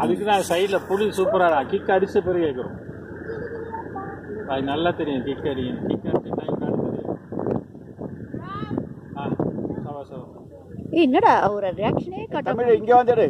அதுக்கு தான் சைடில் புளி சூப்பராக கிக் அடித்த பிறகு கேட்குறோம் அது நல்லா தெரியும் கிக் அடிக்கும் கிக் அடிச்சு டைம் ஆ சவா சவா. என்னடா ஒரு ரியாக்ஷனே காட்ட இங்கே வந்துடு.